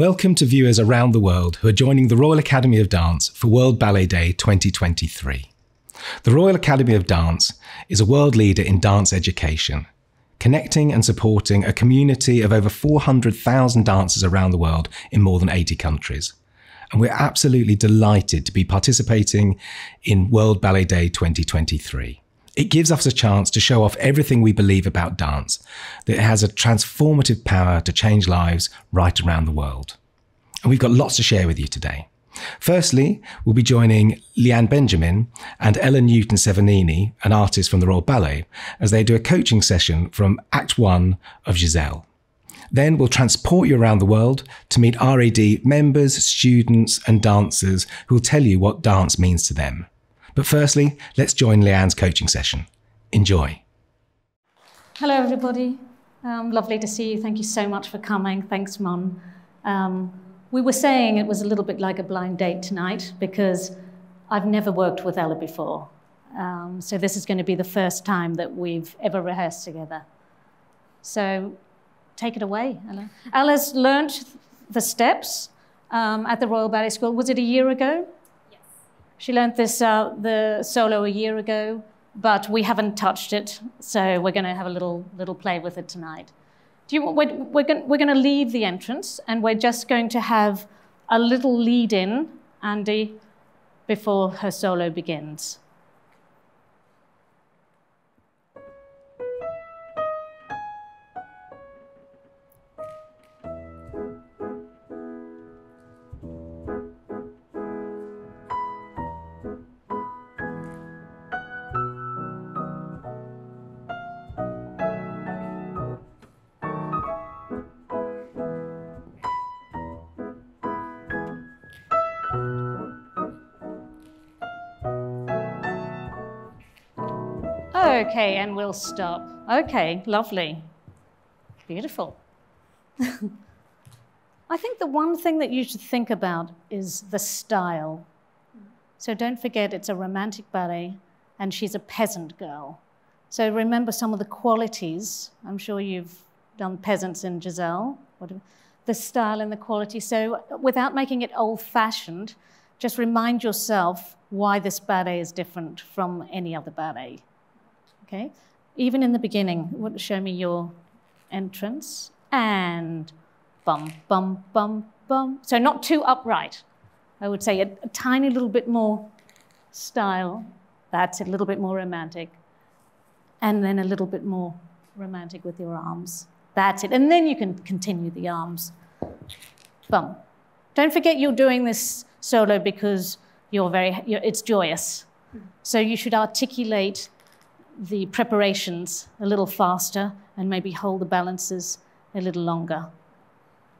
Welcome to viewers around the world who are joining the Royal Academy of Dance for World Ballet Day 2023. The Royal Academy of Dance is a world leader in dance education, connecting and supporting a community of over 400,000 dancers around the world in more than 80 countries. And we're absolutely delighted to be participating in World Ballet Day 2023. It gives us a chance to show off everything we believe about dance, that it has a transformative power to change lives right around the world. And we've got lots to share with you today. Firstly, we'll be joining Leanne Benjamin and Ella Newton Severgnini, an artist from the Royal Ballet, as they do a coaching session from Act 1 of Giselle. Then we'll transport you around the world to meet RAD members, students, and dancers who will tell you what dance means to them. But firstly, let's join Leanne's coaching session. Enjoy. Hello, everybody. Um, lovely to see you. Thank you so much for coming. Thanks, Mon. We were saying it was a little bit like a blind date tonight because I've never worked with Ella before. Um, so this is going to be the first time that we've ever rehearsed together. So take it away, Ella. Ella's learnt the steps um, at the Royal Ballet School. Was it a year ago? Yes. She learned this uh, the solo a year ago, but we haven't touched it, so we're going to have a little little play with it tonight. Do you, we're, we're, going, we're going to leave the entrance, and we're just going to have a little lead in, Andy, before her solo begins. Okay, and we'll stop. Okay, lovely. Beautiful. I think the one thing that you should think about is the style. So don't forget it's a romantic ballet and she's a peasant girl. So remember some of the qualities. I'm sure you've done peasants in Giselle. The style and the quality. So without making it old fashioned, just remind yourself why this ballet is different from any other ballet. Okay? Even in the beginning, show me your entrance and bum, bum, bum, bum. So not too upright. I would say a, a tiny little bit more style. That's a little bit more romantic. And then a little bit more romantic with your arms. That's it. And then you can continue the arms. Bum. Don't forget you're doing this solo because you're very, you're, it's joyous. So you should articulate the preparations a little faster and maybe hold the balances a little longer.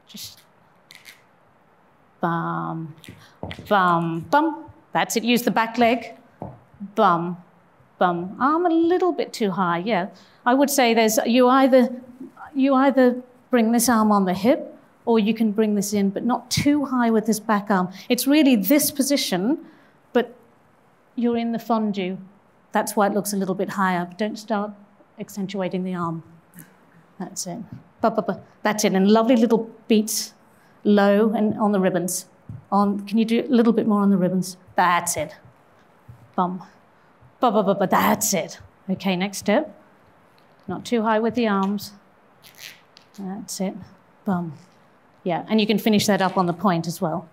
Just bum, bum, bum. That's it. Use the back leg. Bum, bum. Arm a little bit too high. Yeah. I would say there's you either you either bring this arm on the hip or you can bring this in, but not too high with this back arm. It's really this position, but you're in the fondu that's why it looks a little bit higher. Don't start accentuating the arm. That's it. That's it. And lovely little beats low and on the ribbons. On, can you do a little bit more on the ribbons? That's it. Bum. Ba, ba, ba, ba. That's it. Okay, next step. Not too high with the arms. That's it. Bum. Yeah, and you can finish that up on the pointe as well.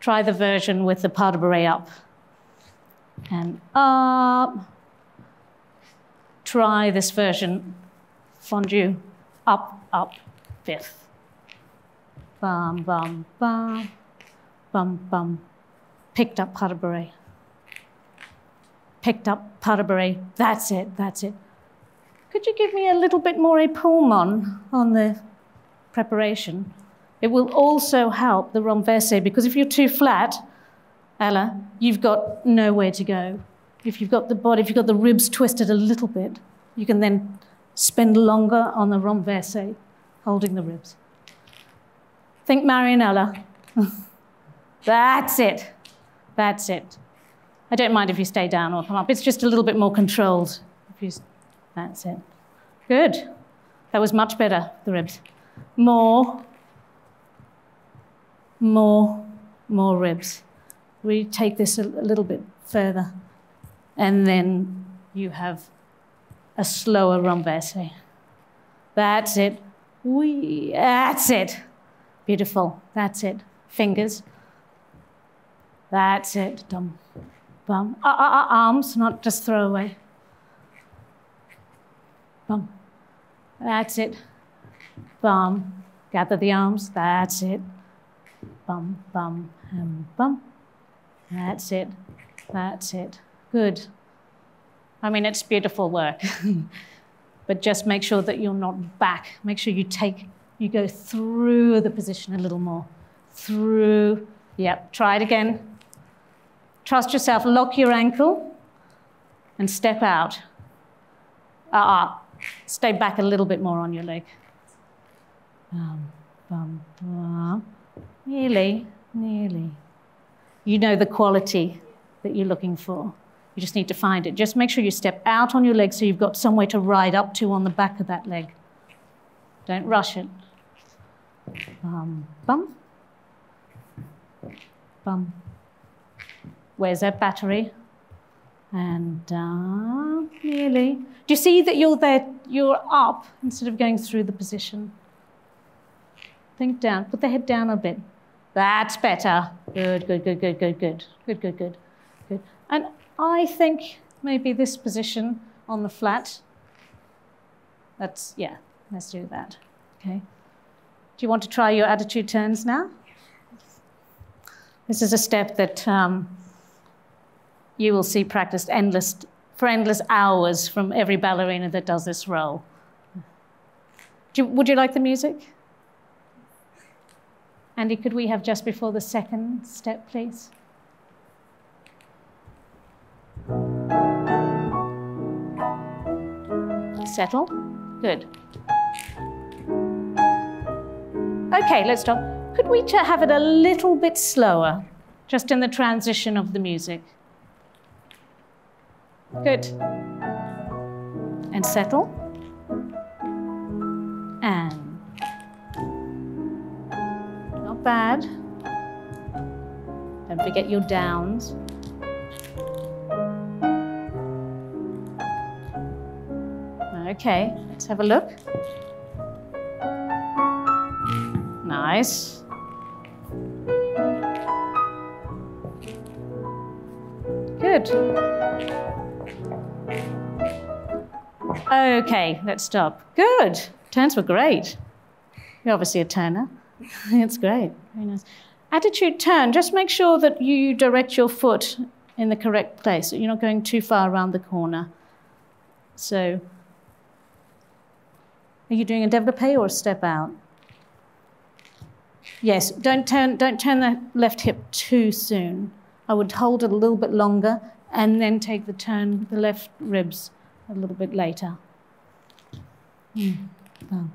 Try the version with the pas de up and up. Try this version, fondu, up, up, fifth. Bum, bum, bum, bum, bum. Picked up pas de bourrée. Picked up pas de bourrée. That's it, that's it. Could you give me a little bit more a epaulement on the preparation? It will also help the renversé because if you're too flat, Ella, you've got nowhere to go. If you've got the body, if you've got the ribs twisted a little bit, you can then spend longer on the renversé, holding the ribs. Think Marianela. That's it. That's it. I don't mind if you stay down or come up. It's just a little bit more controlled. You, that's it. Good. That was much better, the ribs. More. more, more ribs. We take this a, little bit further, and then you have a slower renversé. That's it. We, that's it. Beautiful. That's it. Fingers. That's it. Dum, bum. Uh, uh, uh, arms, not just throw away. Bum. That's it. Bum. Gather the arms. That's it. Bum, bum, and bum. That's it. That's it. Good. I mean, it's beautiful work. but just make sure that you're not back. Make sure you take, you go through the position a little more. Through. Yep. Try it again. Trust yourself. Lock your ankle and step out. Ah, uh, stay back a little bit more on your leg. Bum, bum, bum. Nearly, nearly. You know the quality that you're looking for. You just need to find it. Just make sure you step out on your leg so you've got somewhere to ride up to on the back of that leg. Don't rush it. Bum, bum. Bum. Where's that batterie? And down, nearly. Do you see that you're there, you're up instead of going through the position? Think down, put the head down a bit. That's better. Good, good, good, good, good, good. Good, good, good. Good. And I think maybe this position on the flat. That's, yeah, let's do that. Okay. Do you want to try your attitude turns now? This is a step that um, you will see practiced endless, for endless hours from every ballerina that does this role. You, would you like the music? Andy, could we have just before the second step, please? Settle. Good. Okay, let's stop. Could we have it a little bit slower, just in the transition of the music? Good. And settle. And. Bad. Don't forget your downs. Okay, let's have a look. Nice. Good. Okay, let's stop. Good. Turns were great. You're obviously a turner. it's great. Very nice. Attitude turn, just make sure that you direct your foot in the correct place, you're not going too far around the corner. So are you doing a développé or a step out? Yes, don't turn, don't turn the left hip too soon. I would hold it a little bit longer and then take the turn, the left ribs a little bit later. Mm. Oh.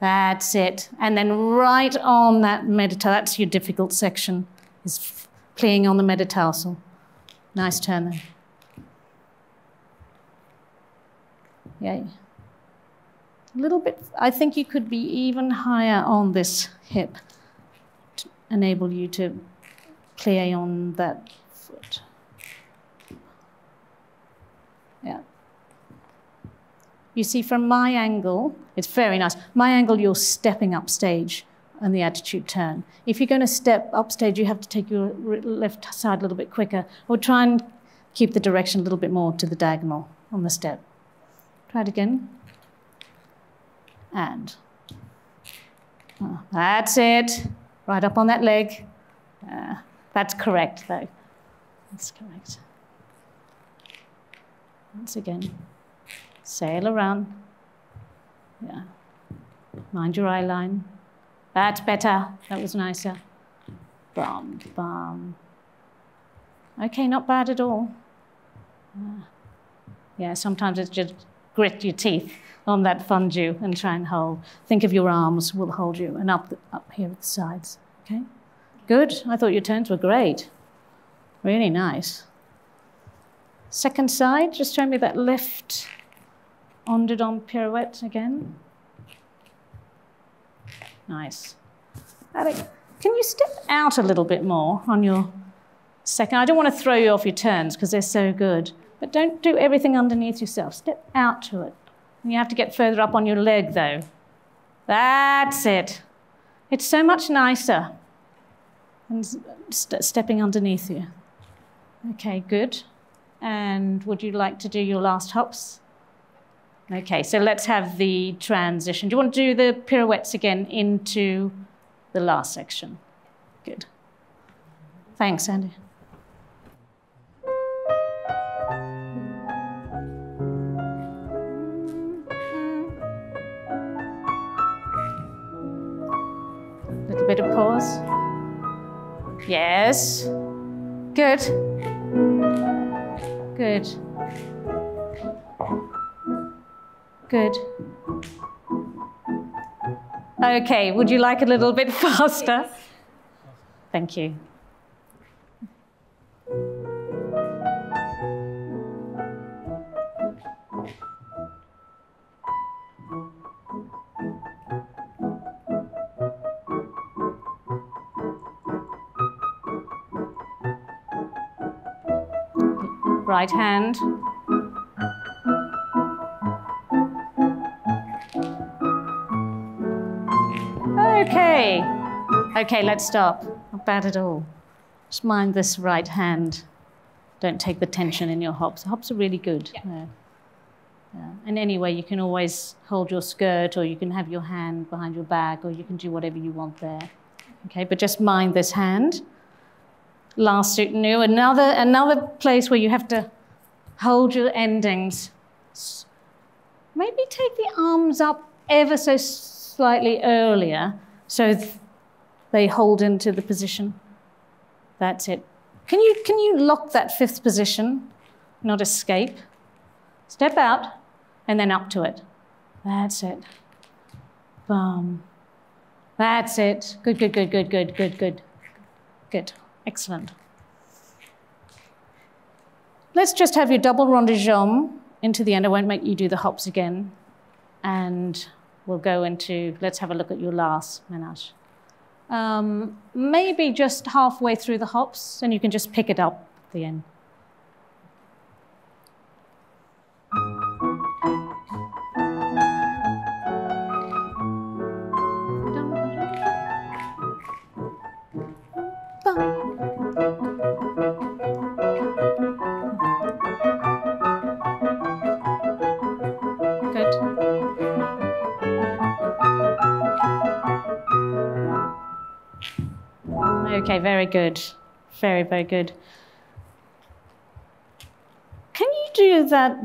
That's it. And then right on that metatarsal, that's your difficult section, is playing on the metatarsal. Nice turn there. Yeah a little bit, I think you could be even higher on this hip to enable you to play on that foot. Yeah. You see, from my angle, it's very nice. My angle, you're stepping up stage and the attitude turn. If you're going to step up stage, you have to take your left side a little bit quicker, or try and keep the direction a little bit more to the diagonal on the step. Try it again and oh, that's it. Right up on that leg. Uh, that's correct, though. That's correct. Once again, sail around. Yeah. Mind your eye line. That's better. That was nicer. Bum, bum. Okay, not bad at all. Uh, yeah, sometimes it's just grit your teeth on that fondu and try and hold. Think of your arms will hold you and up, up here at the sides. Okay? Good. I thought your turns were great. Really nice. Second side, just show me that left on on pirouette again. Nice. Can can you step out a little bit more on your second? I don't want to throw you off your turns because they're so good, but don't do everything underneath yourself. Step out to it. And you have to get further up on your leg though. That's it. It's so much nicer than st stepping underneath you. Okay, good. And would you like to do your last hops? Okay, so let's have the transition. Do you want to do the pirouettes again into the last section? Good. Thanks, Andy. Little bit of pause. Yes. Good. Good. Good. Okay, would you like a little bit faster? Thank you. Right hand. Okay, let's oh. stop. Not bad at all. Just mind this right hand. Don't take the tension in your hops. Hops are really good. Yeah. Yeah. Yeah. And anyway, you can always hold your skirt or you can have your hand behind your back or you can do whatever you want there. Okay, but just mind this hand. Last suit new. Another, another place where you have to hold your endings. Maybe take the arms up ever so slightly earlier so th- they hold into the position. That's it. Can you, can you lock that fifth position, not escape? Step out and then up to it. That's it. Boom. That's it. Good, good, good, good, good, good, good. Good. Excellent. Let's just have your double rond de jambe into the end. I won't make you do the hops again. And we'll go into, let's have a look at your last manège. Um, maybe just halfway through the hops, and you can just pick it up at the end. Okay, very good. Very, very good. Can you do that,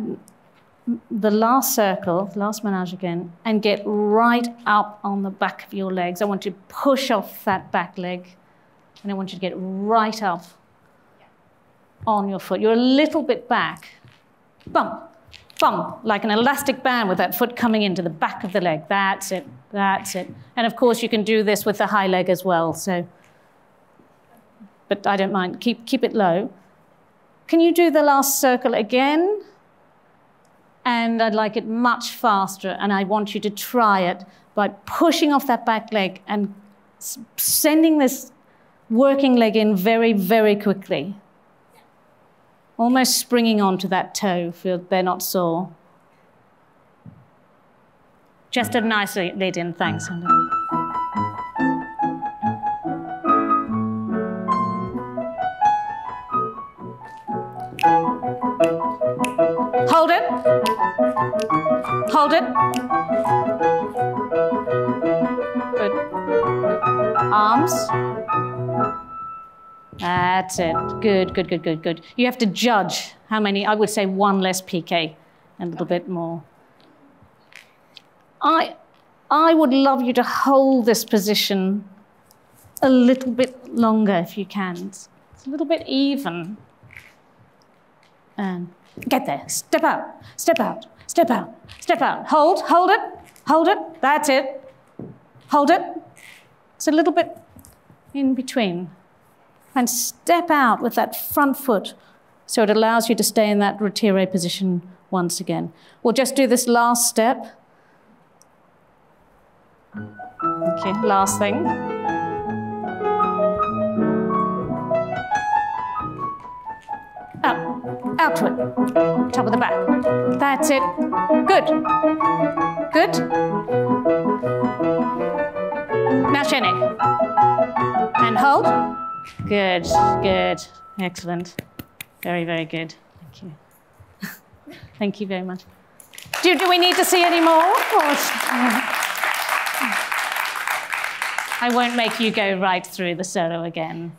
the last circle, the last manège again, and get right up on the back of your legs? I want you to push off that back leg, and I want you to get right up on your foot. You're a little bit back. Bump, bump, like an elastic band with that foot coming into the back of the leg. That's it. That's it. And of course, you can do this with the high leg as well. So, but I don't mind. Keep keep it low. Can you do the last circle again? And I'd like it much faster. And I want you to try it by pushing off that back leg and sending this working leg in very, very quickly almost springing onto that toe you're- they're not sore. Just a nice lead in, thanks. Mm. Hold it. Good. Arms. That's it. Good, good, good, good, good. You have to judge how many, I would say one less piqué and a little bit more. I, I would love you to hold this position a little bit longer if you can. It's, it's a little bit even. And get there. Step out. Step out. Step out. Step out. Hold. Hold it. Hold it. That's it. Hold it. It's a little bit in between and step out with that front foot so it allows you to stay in that retiré position once again. We'll just do this last step. Okay, last thing. Outward, top of the back. That's it. Good. Good. Now shinny. And hold. Good, good. Excellent. Very, very good. Thank you. Thank you very much. Do, do we need to see any more? Or- I won't make you go right through the solo again.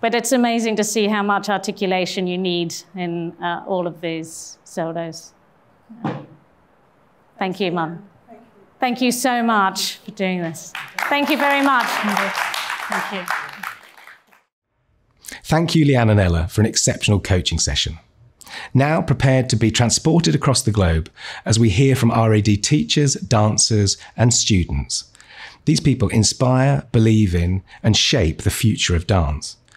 But it's amazing to see how much articulation you need in uh, all of these solos. Thank you, Mum. Thank you so much for doing this. Thank you very much. Thank you. Thank you, Leanne and Ella, for an exceptional coaching session. Now prepared to be transported across the globe as we hear from RAD teachers, dancers, and students. These people inspire, believe in, and shape the future of dance.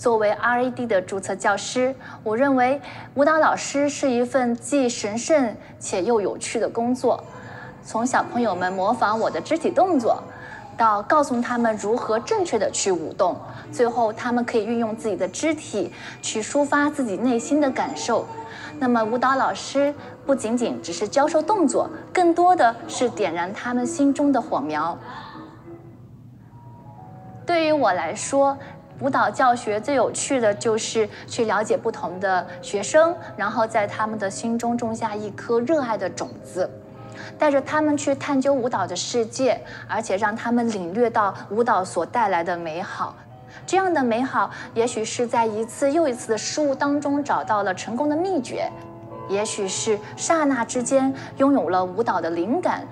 作为 RAD 的注册教师，我认为舞蹈老师是一份既神圣且又有趣的工作。从小朋友们模仿我的肢体动作，到告诉他们如何正确的去舞动，最后他们可以运用自己的肢体去抒发自己内心的感受。那么，舞蹈老师不仅仅只是教授动作，更多的是点燃他们心中的火苗。对于我来说，舞蹈教学最有趣的就是去了解不同的学生，然后在他们的心中种下一颗热爱的种子，带着他们去探究舞蹈的世界，而且让他们领略到舞蹈所带来的美好。这样的美好，也许是在一次又一次的失误当中找到了成功的秘诀，也许是刹那之间拥有了舞蹈的灵感，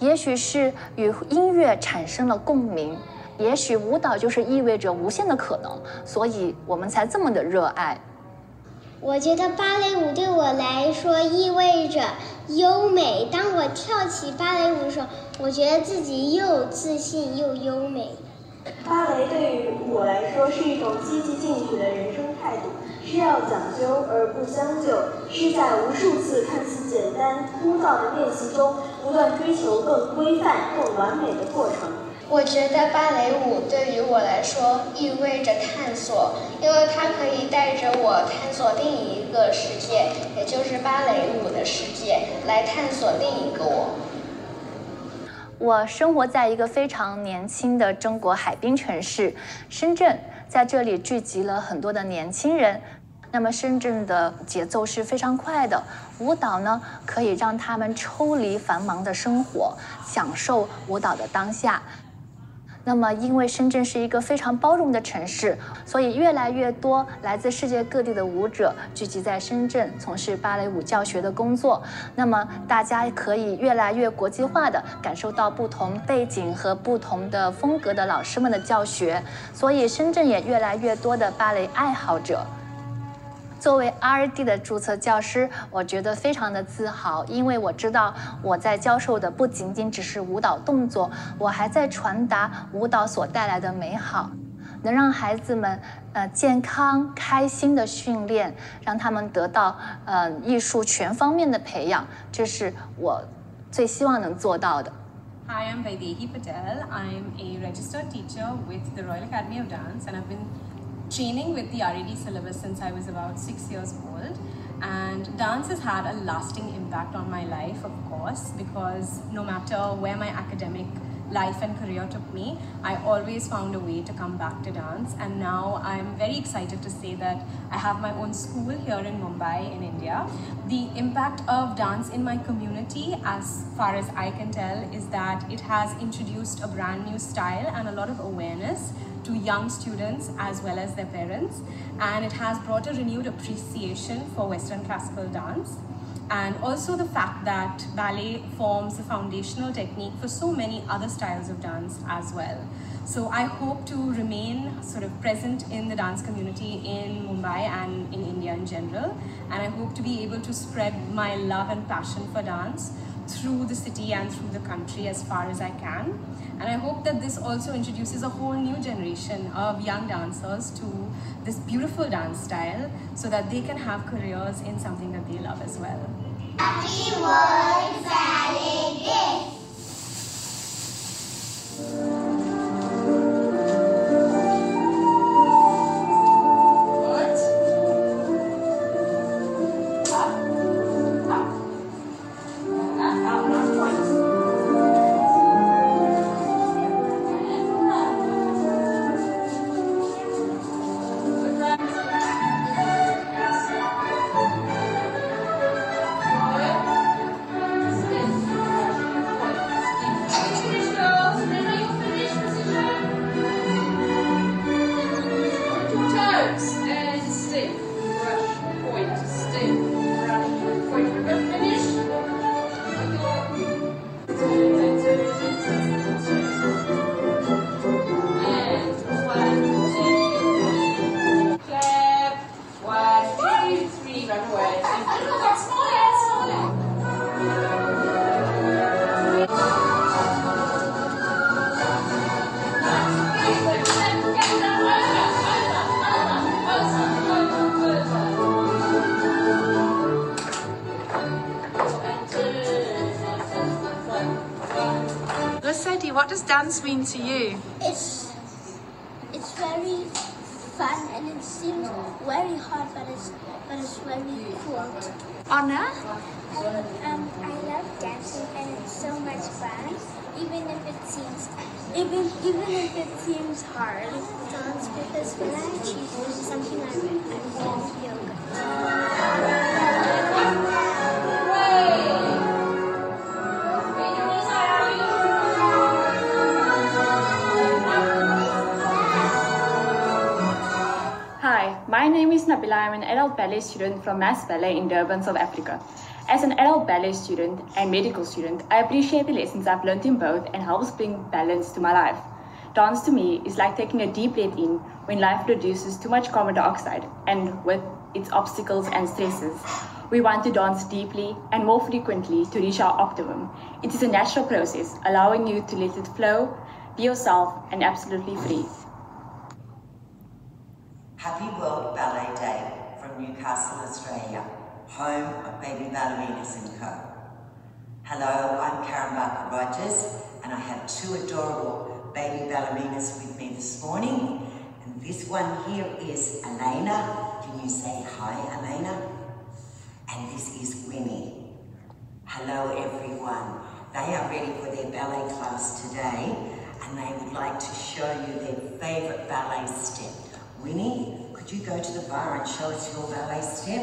也许是与音乐产生了共鸣。也许舞蹈就是意味着无限的可能，所以我们才这么的热爱。我觉得芭蕾舞对我来说意味着优美。当我跳起芭蕾舞的时候，我觉得自己又自信又优美。芭蕾对于我来说是一种积极进取的人生态度，是要讲究而不将就，是在无数次看似简单枯燥的练习中，不断追求更规范、更完美的过程。我觉得芭蕾舞对于我来说意味着探索，因为它可以带着我探索另一个世界，也就是芭蕾舞的世界，来探索另一个我。我生活在一个非常年轻的中国海滨城市深圳，在这里聚集了很多的年轻人。那么深圳的节奏是非常快的，舞蹈呢可以让他们抽离繁忙的生活，享受舞蹈的当下。那么，因为深圳是一个非常包容的城市，所以越来越多来自世界各地的舞者聚集在深圳，从事芭蕾舞教学的工作。那么，大家可以越来越国际化的感受到不同背景和不同的风格的老师们的教学，所以深圳也越来越多的芭蕾爱好者。作为 RD 的注册教师，我觉得非常的自豪，因为我知道我在教授的不仅仅只是舞蹈动作，我还在传达舞蹈所带来的美好，能让孩子们呃健康开心的训练，让他们得到呃艺术全方面的培养，这是我最希望能做到的。Hi, I'm Vaidehi Patel. I'm a registered teacher with the Royal Academy of Dance, and I've been training with the RAD syllabus since I was about six years old. And dance has had a lasting impact on my life, of course, because no matter where my academic life and career took me, I always found a way to come back to dance. And now I'm very excited to say that I have my own school here in Mumbai, in India. The impact of dance in my community, as far as I can tell, is that it has introduced a brand new style and a lot of awareness to young students as well as their parents. And it has brought a renewed appreciation for Western classical dance. and also the fact that ballet forms the foundational technique for so many other styles of dance as well. So I hope to remain sort of present in the dance community in Mumbai and in India in general. And I hope to be able to spread my love and passion for dance through the city and through the country as far as I can. And I hope that this also introduces a whole new generation of young dancers to this beautiful dance style so that they can have careers in something that they love as well. Happy World Day! Mean to you? It's it's very fun and it seems very hard, but it's but it's very cool. Anna? Um, I love dancing and it's so much fun, even if it seems even even if it seems hard. Dance because when I achieve something, I, I feel good. My name is Nabila. I'm an adult ballet student from Mass Ballet in Durban, South Africa. As an adult ballet student and medical student, I appreciate the lessons I've learned in both and helps bring balance to my life. Dance to me is like taking a deep breath in when life produces too much carbon dioxide and with its obstacles and stresses. We want to dance deeply and more frequently to reach our optimum. It is a natural process, allowing you to let it flow, be yourself, and absolutely free. Happy World Ballet Day from Newcastle, Australia, home of Baby Ballerinas & Co. Hello, I'm Karen Barker Rogers, and I have two adorable baby ballerinas with me this morning. And this one here is Elena. Can you say hi, Elena? And this is Winnie. Hello, everyone. They are ready for their ballet class today, and they would like to show you their favourite ballet step. Winnie, could you go to the barre and show us your ballet step?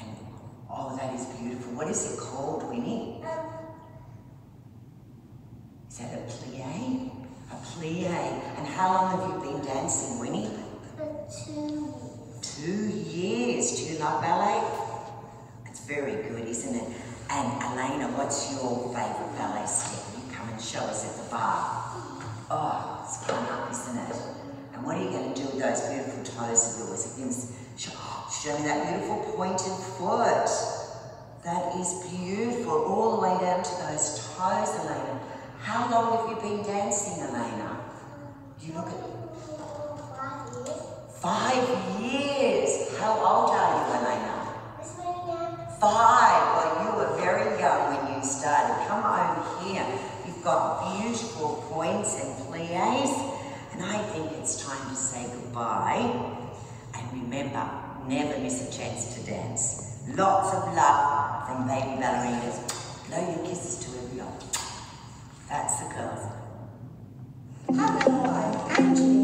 And, oh, that is beautiful. What is it called, Winnie? Is that a plie? A plie. And how long have you been dancing, Winnie? For two Two years. Do you love ballet? It's very good, isn't it? And Elena, what's your favourite ballet step? You come and show us at the barre. Oh, it's fun up, isn't it? And what are you going to do with those beautiful toes of yours? Gives, show me that beautiful pointed foot. That is beautiful, all the way down to those toes, Elena. How long have you been dancing, Elena? You look at... Five years. Five years. How old are you, Elena? Five. Well, you were very young when you started. Come over here. You've got beautiful points and plies. And I think it's time to say goodbye. And remember, never miss a chance to dance. Lots of love from baby ballerinas. Blow your kisses to everyone. That's the girls. Hello, I'm Angeline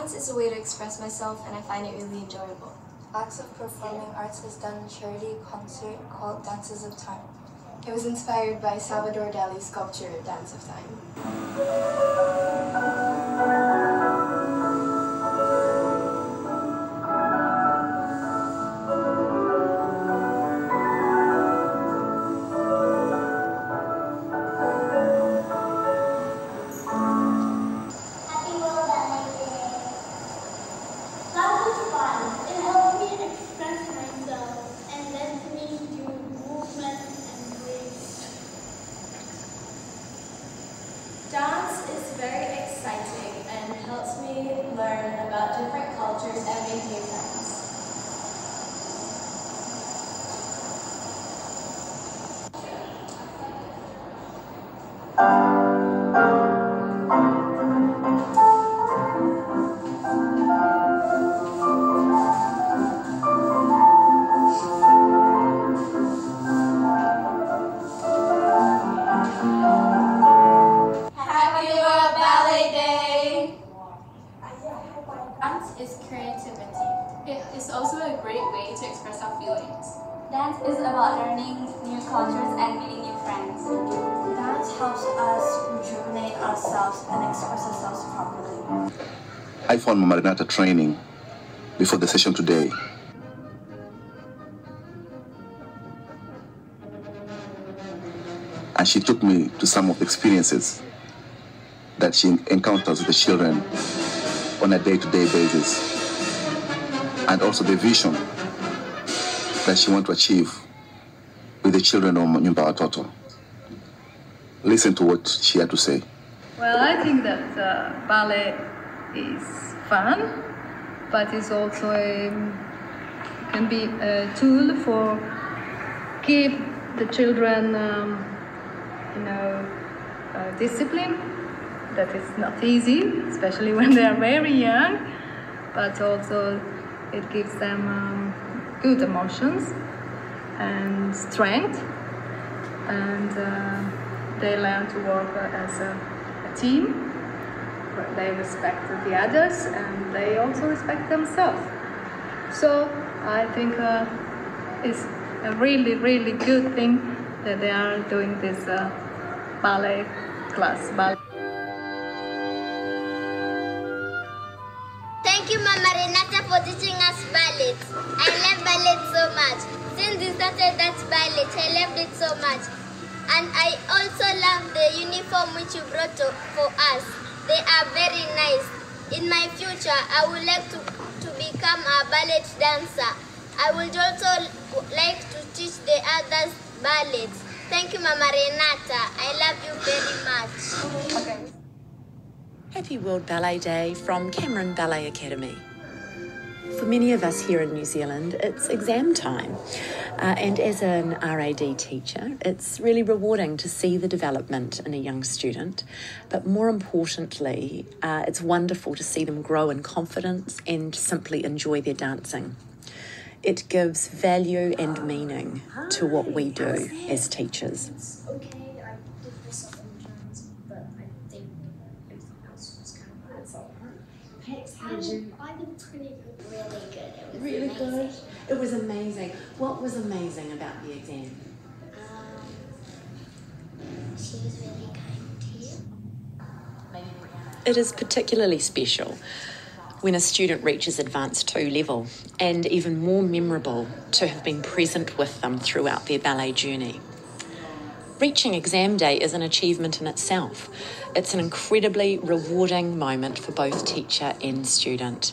Dance is a way to express myself and I find it really enjoyable. Acts of Performing Arts has done a charity concert called Dances of Time. It was inspired by Salvador Dali's sculpture Dance of Time. I found Mama Renata training before the session today. And she took me to some of the experiences that she encounters with the children on a day-to-day basis. And also the vision that she wants to achieve with the children of Nyumba Watoto. Listen to what she had to say. Well, I think that uh, ballet is fun, but it's also a, can be a tool for keep the children, um, you know, uh, discipline. That is not easy, especially when they are very young, but also it gives them um, good emotions and strength, and uh, they learn to work as a, a team. They respect the others and they also respect themselves. So I think uh, it's a really, really good thing that they are doing this uh, ballet class. Ballet. Thank you, Mama Renata, for teaching us ballet. I love ballet so much. Since you started that ballet, I loved it so much. And I also love the uniform which you brought to, for us. They are very nice. In my future, I would like to, to become a ballet dancer. I would also like to teach the others ballet. Thank you, Mama Renata. I love you very much. Happy World Ballet Day from Cameron Ballet Academy. For many of us here in New Zealand, it's exam time. Uh, and as an RAD teacher, it's really rewarding to see the development in a young student. But more importantly, uh, it's wonderful to see them grow in confidence and simply enjoy their dancing. It gives value and meaning to what we do as teachers. okay. Really amazing. good. It was amazing. What was amazing about the exam? Um, she was really kind to you. It is particularly special when a student reaches Advanced 2 level, and even more memorable to have been present with them throughout their ballet journey. Reaching exam day is an achievement in itself. It's an incredibly rewarding moment for both teacher and student.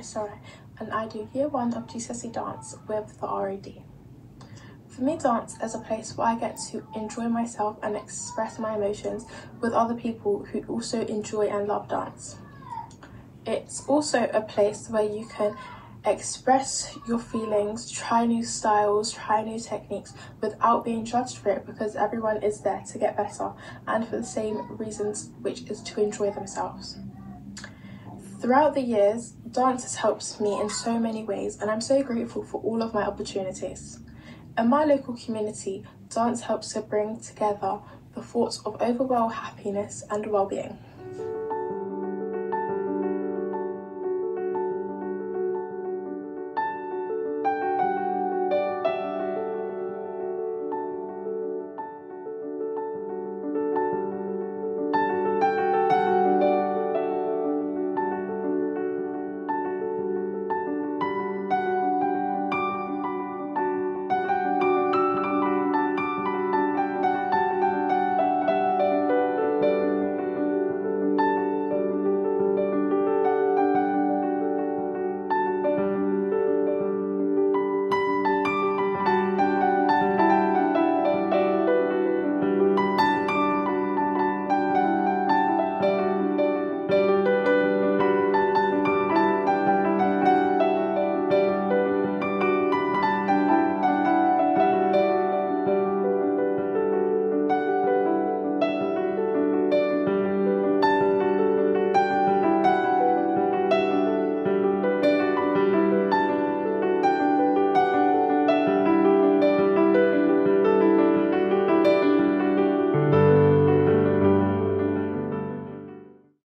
Narsara and I do Year 1 of GCSE Dance with the RAD. For me, dance is a place where I get to enjoy myself and express my emotions with other people who also enjoy and love dance. It's also a place where you can express your feelings, try new styles, try new techniques without being judged for it because everyone is there to get better and for the same reasons, which is to enjoy themselves. Throughout the years, dance has helped me in so many ways, and I'm so grateful for all of my opportunities. In my local community, dance helps to bring together the thoughts of overall happiness and well being.